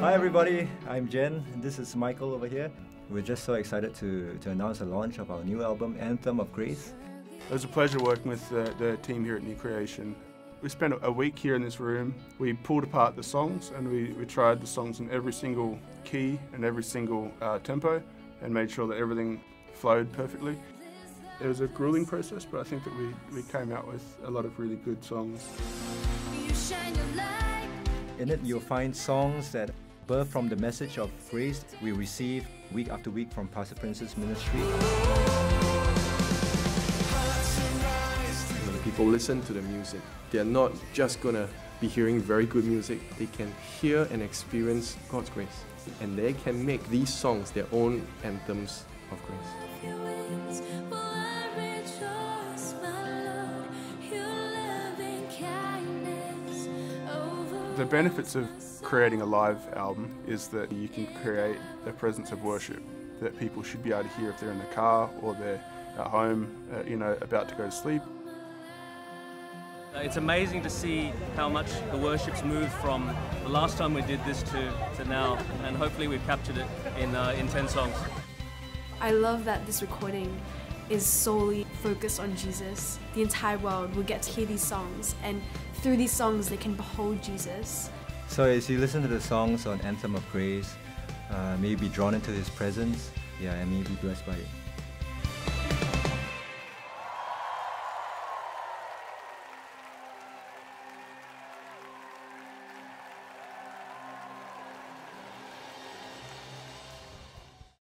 Hi everybody, I'm Jen, and this is Michael over here. We're just so excited to, to announce the launch of our new album, Anthem of Grace. It was a pleasure working with the, the team here at New Creation. We spent a week here in this room. We pulled apart the songs and we, we tried the songs in every single key and every single uh, tempo and made sure that everything flowed perfectly. It was a grueling process, but I think that we, we came out with a lot of really good songs. In it, you'll find songs that birth from the message of grace we receive week after week from Pastor Prince's ministry. When people listen to the music, they're not just gonna be hearing very good music, they can hear and experience God's grace. And they can make these songs their own anthems of grace. The benefits of creating a live album is that you can create a presence of worship that people should be able to hear if they're in the car or they're at home, uh, you know, about to go to sleep. It's amazing to see how much the worship's moved from the last time we did this to, to now, and hopefully we've captured it in, uh, in 10 songs. I love that this recording is solely focused on Jesus. The entire world will get to hear these songs, and through these songs, they can behold Jesus. So as you listen to the songs on Anthem of Grace, uh, may be drawn into His presence, yeah, and may be blessed by it.